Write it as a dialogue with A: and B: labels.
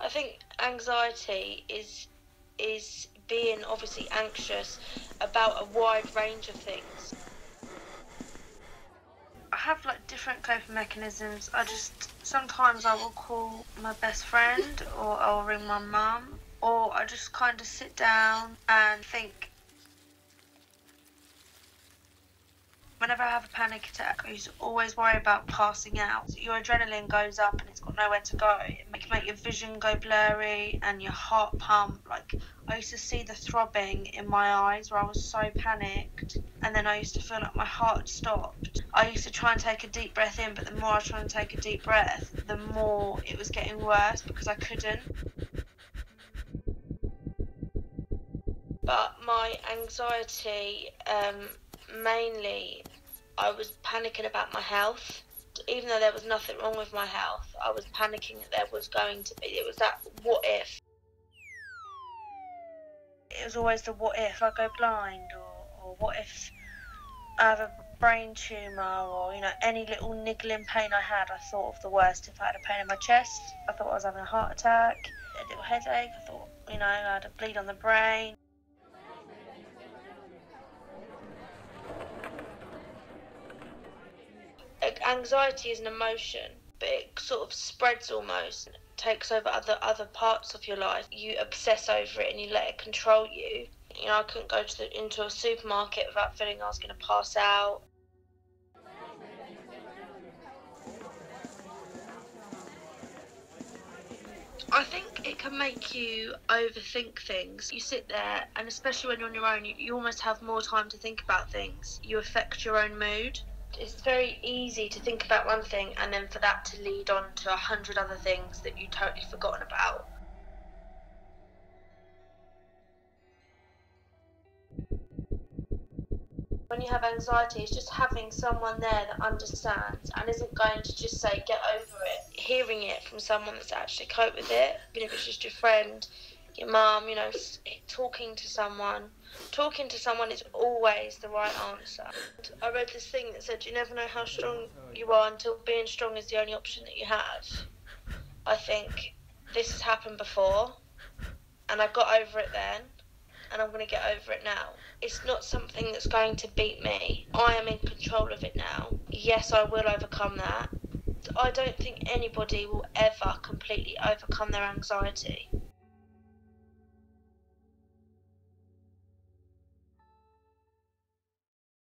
A: I think anxiety is is being obviously anxious about a wide range of things. I have like different coping mechanisms. I just sometimes I will call my best friend or I'll ring my mum or I just kind of sit down and think whenever I have a panic attack, I used to always worry about passing out. Your adrenaline goes up and it's got nowhere to go. It make your vision go blurry and your heart pump. Like, I used to see the throbbing in my eyes where I was so panicked. And then I used to feel like my heart stopped. I used to try and take a deep breath in, but the more I tried to take a deep breath, the more it was getting worse because I couldn't. But my anxiety um, mainly I was panicking about my health. Even though there was nothing wrong with my health, I was panicking that there was going to be. It was that what if. It was always the what if I go blind, or, or what if I have a brain tumour, or you know any little niggling pain I had. I thought of the worst. If I had a pain in my chest, I thought I was having a heart attack. A little headache, I thought you know I had a bleed on the brain. Anxiety is an emotion, but it sort of spreads almost, takes over other other parts of your life. You obsess over it and you let it control you. You know, I couldn't go to the, into a supermarket without feeling I was going to pass out. I think it can make you overthink things. You sit there, and especially when you're on your own, you, you almost have more time to think about things. You affect your own mood it's very easy to think about one thing and then for that to lead on to a hundred other things that you totally forgotten about. When you have anxiety, it's just having someone there that understands and isn't going to just say, get over it. Hearing it from someone that's actually coped with it, even if it's just your friend, your mum, you know, talking to someone. Talking to someone is always the right answer. I read this thing that said you never know how strong you are until being strong is the only option that you have. I think this has happened before, and I got over it then, and I'm going to get over it now. It's not something that's going to beat me. I am in control of it now. Yes, I will overcome that. I don't think anybody will ever completely overcome their anxiety.